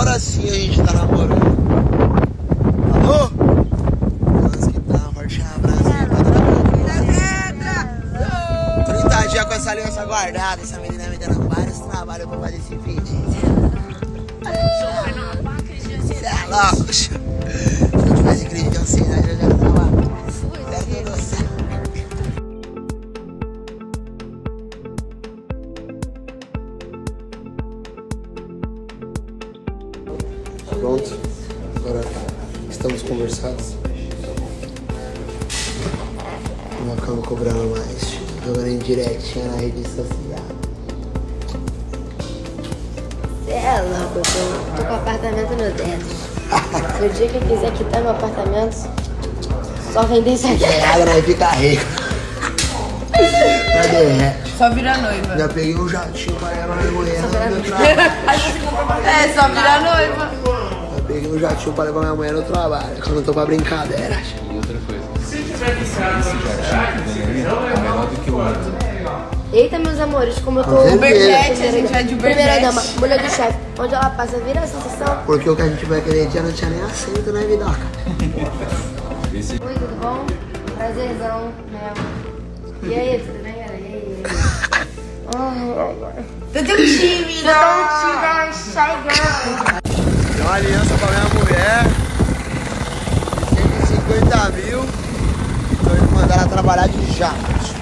agora sim a gente tá namorando. Alô? Nós que tá, dona Bruna. 30 dias com essa aliança guardada, essa menina me dando vários trabalhos pra fazer esse vídeo. É Pronto, agora estamos conversados. Não acabo cobrando mais, jogando em diretinha na rede social. Você é louco, eu tô, tô com apartamento no dedo. Se o dia que eu quiser quitar meu apartamento, só vender isso aqui. É água, nós fica rico. Cadê? Só vira noiva. Já peguei um jatinho pra levar minha mulher no meu trabalho. É, só vira noiva. Um jatinho pra levar minha mulher no trabalho, que eu não tô pra brincadeira. E outra coisa, esse jatinho que vem aí é melhor do que o outro. Eita, meus amores, como eu tô. Ubernet, a gente vai de Primeira Ubernet. dama, mulher do chefe. Onde ela passa, vira a sensação. Porque o que a gente vai aquele dia não tinha nem assento, né, Vidoca? Esse Oi, tudo bom? Prazerzão mesmo. E aí, tudo bem, galera? E aí? Ai, ai, ai. Tô tão tímida. Them Deu uma aliança pra minha mulher. de 150 mil. Então eles mandaram trabalhar de jato.